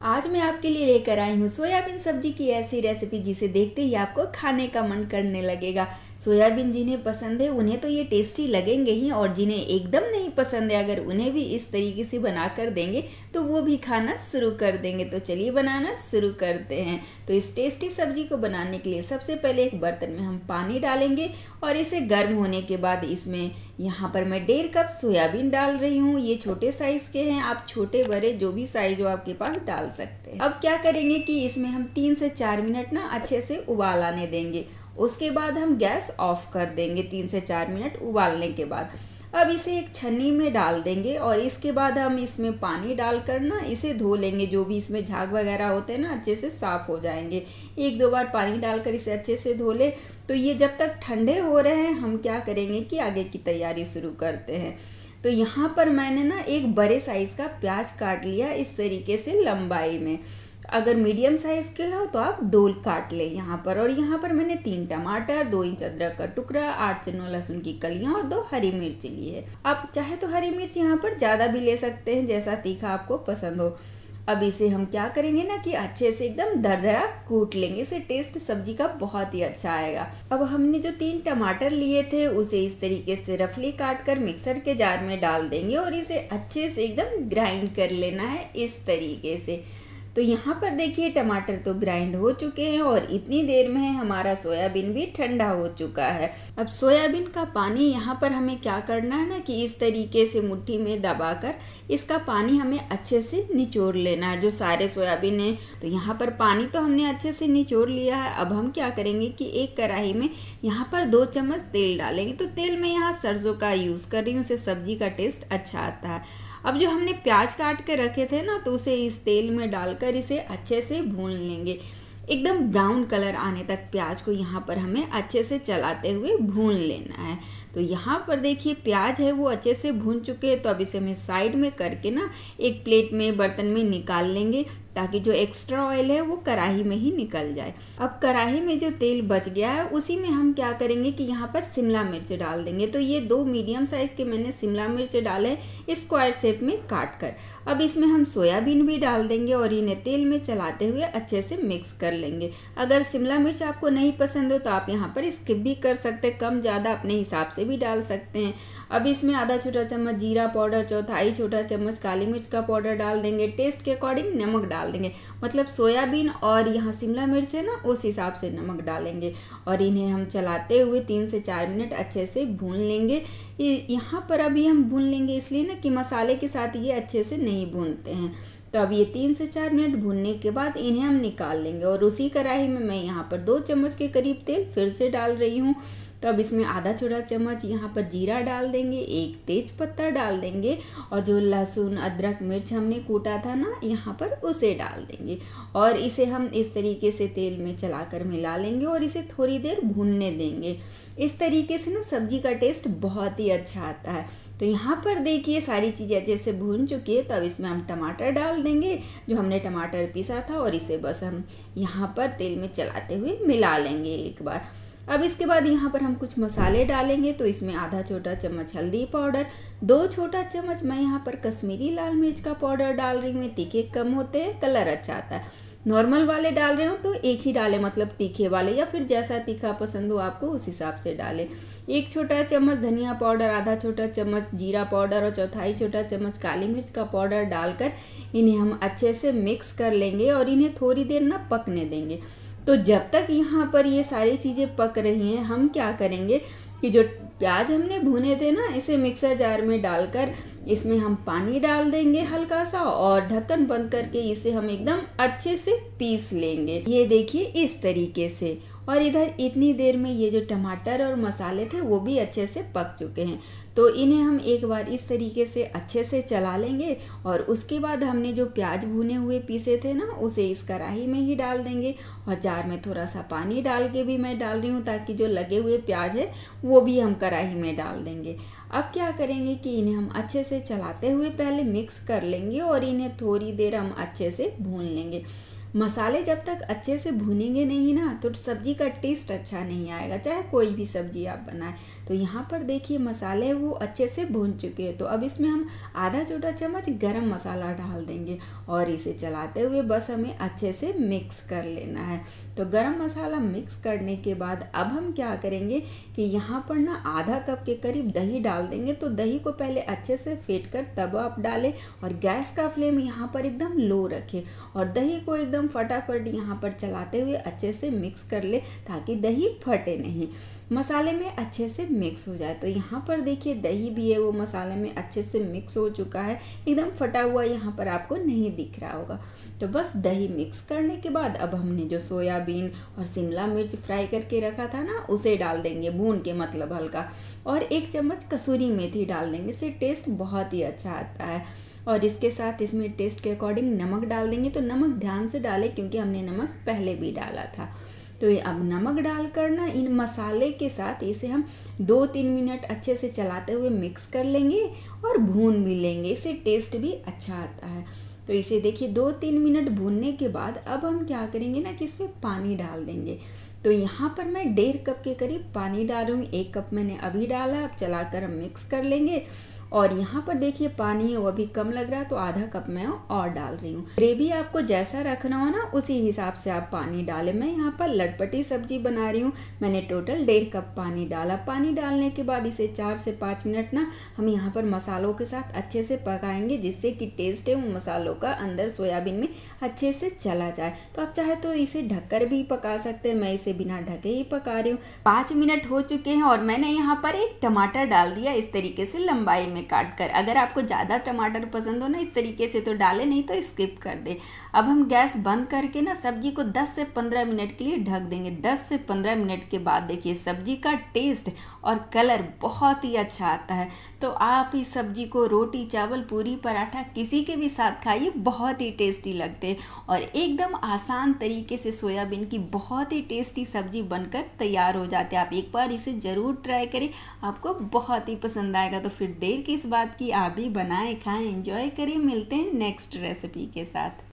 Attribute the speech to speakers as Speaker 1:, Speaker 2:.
Speaker 1: ಆ मैं आपके लिए लेकर आई हूँ सोयाबीन सब्ज़ी की ऐसी रेसिपी जिसे देखते ही आपको खाने का मन करने लगेगा। सोयाबीन जिन्हें पसंद है, उन्हें तो ये टेस्टी लगेंगे ही और जिन्हें एकदम नहीं पसंद है, अगर उन्हें भी इस तरीके से बना कर देंगे तो वो भी खाना शुरू कर देंगे। तो चलिए बनाना शुरू करते हैं। तो इस टेस्टी सब्ज़ी को बनाने के लिए सबसे पहले एक बर्तन में हम पानी डालेंगे और इसे गर्म होने के बाद इसमें यहाँ पर मैं डेढ़ कप सोयाबीन डाल रही हूँ। ये छोटे साइज़ के हैं, आप छोटे बड़े जो भी साइज़ हो आपके पास डाल सकते हैं। अब क्या करेंगे कि इसमें हम तीन से चार मिनट ना अच्छे से उबाल आने देंगे। उसके बाद हम गैस ऑफ़ कर देंगे तीन से चार मिनट उबालने के बाद। अब इसे एक छन्नी में डाल देंगे और इसके बाद हम इसमें पानी डालकर ना इसे धो लेंगे। जो भी इसमें झाग वगैरह होते हैं ना, अच्छे से साफ़ हो जाएँगे। एक दो बार पानी डालकर इसे अच्छे से धो ले। तो ये जब तक ठंडे हो रहे हैं, हम क्या करेंगे कि आगे की तैयारी शुरू करते हैं। तो यहाँ पर मैंने ना एक बड़े साइज़ का प्याज काट लिया इस तरीके से लंबाई में। अगर मीडियम साइज़ के हो तो आप दो काट ले यहाँ पर। और यहाँ पर मैंने तीन टमाटर, दो इंच अदरक का टुकड़ा, आठ से नौ लहसुन की कलियाँ और दो हरी मिर्च ली है आप चाहे तो हरी मिर्च यहाँ पर ज़्यादा भी ले सकते हैं जैसा तीखा आपको पसंद हो। अब इसे हम क्या करेंगे ना कि अच्छे से एकदम दरदरा कूट लेंगे। इसे टेस्ट सब्ज़ी का बहुत ही अच्छा आएगा। अब हमने जो तीन टमाटर लिए थे, उसे इस तरीके से रफली काट कर मिक्सर के जार में डाल देंगे और इसे अच्छे से एकदम ग्राइंड कर लेना है इस तरीके से। तो यहाँ पर देखिए, टमाटर तो ग्राइंड हो चुके हैं और इतनी देर में हमारा सोयाबीन भी ठंडा हो चुका है। अब सोयाबीन का पानी यहाँ पर हमें क्या करना है ना कि इस तरीके से मुट्ठी में दबाकर इसका पानी हमें अच्छे से निचोड़ लेना है, जो सारे सोयाबीन है। तो यहाँ पर पानी तो हमने अच्छे से निचोड़ लिया है। अब हम क्या करेंगे कि एक कढ़ाई में यहाँ पर दो चम्मच तेल डालेंगे। तो तेल में यहाँ सरसों का यूज़ कर रही हूँ उससे सब्ज़ी का टेस्ट अच्छा आता है। अब जो हमने प्याज काट के रखे थे ना तो उसे इस तेल में डालकर इसे अच्छे से भून लेंगे। एकदम ब्राउन कलर आने तक प्याज को यहाँ पर हमें अच्छे से चलाते हुए भून लेना है। तो यहाँ पर देखिए, प्याज है, वो अच्छे से भून चुके हैं तो अब इसे हमें साइड में करके ना एक प्लेट में बर्तन में निकाल लेंगे, ताकि जो एक्स्ट्रा ऑयल है, वो कढ़ाई में ही निकल जाए। अब कढ़ाई में जो तेल बच गया है, उसी में हम क्या करेंगे कि यहाँ पर शिमला मिर्च डाल देंगे। तो ये दो मीडियम साइज़ के मैंने शिमला मिर्च डाले स्क्वायर शेप में काट कर। अब इसमें हम सोयाबीन भी डाल देंगे और इन्हें तेल में चलाते हुए अच्छे से मिक्स कर लेंगे। अगर शिमला मिर्च आपको नहीं पसंद हो तो आप यहाँ पर स्किप भी कर सकते कम ज़्यादा अपने हिसाब से भी डाल सकते हैं। अब इसमें आधा छोटा चम्मच जीरा पाउडर, चौथाई छोटा चम्मच काली मिर्च का पाउडर डाल देंगे। टेस्ट के अकॉर्डिंग नमक डाल देंगे। मतलब सोयाबीन और यहाँ शिमला मिर्च है ना, उस हिसाब से नमक डालेंगे। और इन्हें हम चलाते हुए तीन से चार मिनट अच्छे से भून लेंगे। यहाँ पर अभी हम भून लेंगे इसलिए ना कि मसाले के साथ ये अच्छे से नहीं भूनते हैं। तो अब ये तीन से चार मिनट भूनने के बाद इन्हें हम निकाल लेंगे। और उसी कढ़ाई में मैं यहाँ पर दो चम्मच के करीब तेल फिर से डाल रही हूँ। तो अब इसमें आधा छोटा चम्मच यहाँ पर जीरा डाल देंगे, एक तेज पत्ता डाल देंगे और जो लहसुन, अदरक, मिर्च हमने कूटा था ना, यहाँ पर उसे डाल देंगे। और इसे हम इस तरीके से तेल में चलाकर मिला लेंगे और इसे थोड़ी देर भूनने देंगे। इस तरीके से ना सब्ज़ी का टेस्ट बहुत ही अच्छा आता है। तो यहाँ पर देखिए सारी चीज़ें जैसे भून चुकी है, तब इसमें हम टमाटर डाल देंगे, जो हमने टमाटर पीसा था और इसे बस हम यहाँ पर तेल में चलाते हुए मिला लेंगे एक बार। अब इसके बाद यहाँ पर हम कुछ मसाले डालेंगे तो इसमें आधा छोटा चम्मच हल्दी पाउडर, दो छोटा चम्मच मैं यहाँ पर कश्मीरी लाल मिर्च का पाउडर डाल रही हूँ तीखे कम होते हैं, कलर अच्छा आता है। नॉर्मल वाले डाल रहे हो तो एक ही डालें मतलब तीखे वाले, या फिर जैसा तीखा पसंद हो आपको उस हिसाब से डालें। एक छोटा चम्मच धनिया पाउडर, आधा छोटा चम्मच जीरा पाउडर और चौथाई छोटा चम्मच काली मिर्च का पाउडर डालकर इन्हें हम अच्छे से मिक्स कर लेंगे और इन्हें थोड़ी देर ना पकने देंगे। तो जब तक यहाँ पर ये सारी चीज़ें पक रही हैं, हम क्या करेंगे कि जो प्याज हमने भुने थे ना, इसे मिक्सर जार में डालकर इसमें हम पानी डाल देंगे हल्का सा और ढक्कन बंद करके इसे हम एकदम अच्छे से पीस लेंगे। ये देखिए इस तरीके से। और इधर इतनी देर में ये जो टमाटर और मसाले थे, वो भी अच्छे से पक चुके हैं। तो इन्हें हम एक बार इस तरीके से अच्छे से चला लेंगे और उसके बाद हमने जो प्याज भुने हुए पीसे थे ना, उसे इस कढ़ाई में ही डाल देंगे। और जार में थोड़ा सा पानी डाल के भी मैं डाल रही हूँ ताकि जो लगे हुए प्याज है, वो भी हम कढ़ाई में डाल देंगे। अब क्या करेंगे कि इन्हें हम अच्छे से चलाते हुए पहले मिक्स कर लेंगे और इन्हें थोड़ी देर हम अच्छे से भून लेंगे। मसाले जब तक अच्छे से भूनेंगे नहीं ना तो सब्ज़ी का टेस्ट अच्छा नहीं आएगा, चाहे कोई भी सब्ज़ी आप बनाएँ। तो यहाँ पर देखिए, मसाले वो अच्छे से भून चुके हैं। तो अब इसमें हम आधा छोटा चम्मच गरम मसाला डाल देंगे और इसे चलाते हुए बस हमें अच्छे से मिक्स कर लेना है। तो गरम मसाला मिक्स करने के बाद अब हम क्या करेंगे कि यहाँ पर ना आधा कप के करीब दही डाल देंगे। तो दही को पहले अच्छे से फेंट कर तब आप डालें और गैस का फ्लेम यहाँ पर एकदम लो रखें और दही को एकदम फटाफट यहाँ पर चलाते हुए अच्छे से मिक्स कर ले ताकि दही फटे नहीं। मसाले में अच्छे से मिक्स हो जाए। तो यहाँ पर देखिए दही भी है, वो मसाले में अच्छे से मिक्स हो चुका है। एकदम फटा हुआ यहाँ पर आपको नहीं दिख रहा होगा। तो बस दही मिक्स करने के बाद अब हमने जो सोयाबीन और शिमला मिर्च फ्राई करके रखा था ना, उसे डाल देंगे, भून के मतलब हल्का। और एक चम्मच कसूरी मेथी डाल देंगे, इससे टेस्ट बहुत ही अच्छा आता है। और इसके साथ इसमें टेस्ट के अकॉर्डिंग नमक डाल देंगे। तो नमक ध्यान से डालें क्योंकि हमने नमक पहले भी डाला था। तो ये अब नमक डालकर ना इन मसाले के साथ इसे हम दो तीन मिनट अच्छे से चलाते हुए मिक्स कर लेंगे और भून भी लेंगे। इससे टेस्ट भी अच्छा आता है। तो इसे देखिए दो तीन मिनट भूनने के बाद अब हम क्या करेंगे ना कि इसमें पानी डाल देंगे। तो यहाँ पर मैं डेढ़ कप के करीब पानी डाल रही हूँ। एक कप मैंने अभी डाला, अब चलाकर हम मिक्स कर लेंगे। और यहाँ पर देखिए पानी है, वो अभी कम लग रहा है तो आधा कप मैं और डाल रही हूँ। ग्रेवी आपको जैसा रखना हो ना, उसी हिसाब से आप पानी डालें। मैं यहाँ पर लटपटी सब्ज़ी बना रही हूँ। मैंने टोटल डेढ़ कप पानी डाला। पानी डालने के बाद इसे चार से पाँच मिनट ना, हम यहाँ पर मसालों के साथ अच्छे से पकाएँगे, जिससे कि टेस्ट है वो मसालों का अंदर सोयाबीन में अच्छे से चला जाए। तो आप चाहे तो इसे ढककर भी पका सकते हैं। मैं इसे बिना ढके ही पका रही हूँ। पाँच मिनट हो चुके हैं और मैंने यहाँ पर एक टमाटर डाल दिया। इस तरीके से लंबाई में। काट कर। अगर आपको ज़्यादा टमाटर पसंद हो ना, इस तरीके से तो डाले, नहीं तो स्किप कर दे। अब हम गैस बंद करके ना, सब्ज़ी को 10 से 15 मिनट के लिए ढक देंगे। 10 से 15 मिनट के बाद देखिए, सब्ज़ी का टेस्ट और कलर बहुत ही अच्छा आता है। तो आप इस सब्ज़ी को रोटी, चावल, पूरी, पराठा किसी के भी साथ खाइए, बहुत ही टेस्टी लगते हैं। और एकदम आसान तरीके से सोयाबीन की बहुत ही टेस्टी सब्ज़ी बनकर तैयार हो जाते हैं। आप एक बार इसे ज़रूर ट्राई करें, आपको बहुत ही पसंद आएगा। तो फिर देर किस बात की, आप भी बनाएँ, खाएँ, एंजॉय करें। मिलते हैं नेक्स्ट रेसिपी के साथ।